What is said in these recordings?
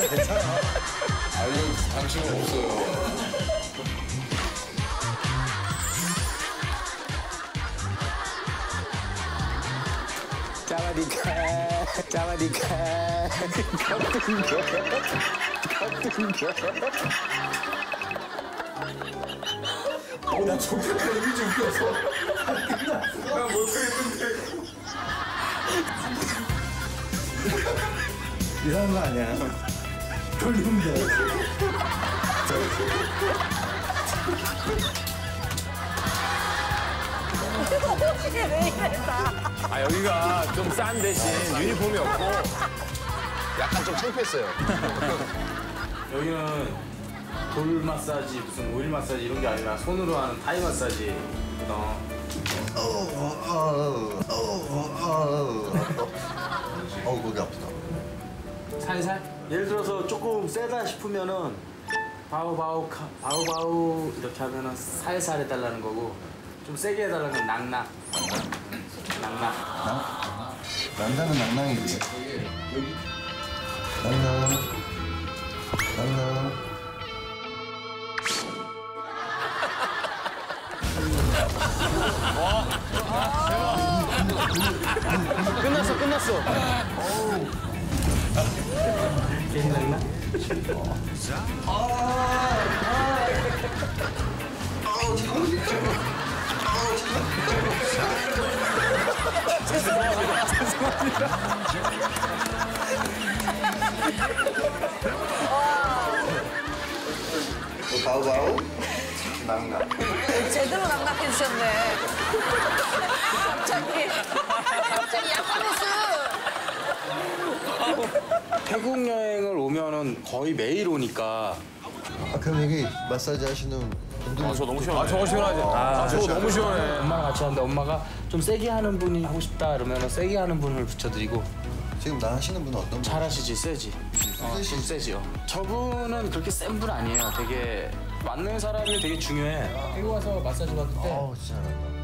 괜찮아. 아, 이거 당신은 없어요. 짜바디카, 짜바디카, 같은 거, 같은 거. 어, 나 저렇게 이미 좀 웃겨서. 나 못하겠는데. 이상한 거 아니야. 돼. 아 여기가 좀 싼 대신 유니폼이 없고 약간 좀 창피했어요. 여기는 돌 마사지, 무슨 오일 마사지 이런 게 아니라 손으로 하는 타이 마사지. 어. 어우 거기 아프다. 살살? 예를 들어서 조금 세다 싶으면은 바우바우 카- 바우바우 이렇게 하면은 살살 해달라는 거고 좀 세게 해달라는 건 낙낙. 낙낙. 난다는 낭낭이지. 낭낭. 낭낭. 끝났어 끝났어 바우바우. 낭낭. 제대로 낙낙해 주셨네. 갑자기. 갑자기 약하네스. 태국 여행을 오면은 거의 매일 오니까. 아 그럼 여기 마사지 하시는 분들 아, 저 너무 시원해. 아 저거 시원하지? 아, 저거 너무 시원해. 엄마랑 같이 하는데 엄마가 좀 세게 하는 분이 하고 싶다 그러면 세게 하는 분을 붙여드리고. 지금 나 하시는 분은 어떤 분? 잘하시지 세지. 어, 좀 세지요. 저분은 그렇게 센 분 아니에요. 되게 맞는 사람이 되게 중요해. 태국 와서 마사지 받을 때 어우 진짜 잘한다.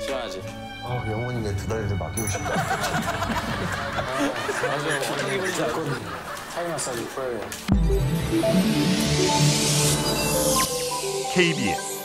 시원하지? 아 영원히 내 두 다리를 맡기고 싶다. 타이 마사지 프로예요. KBS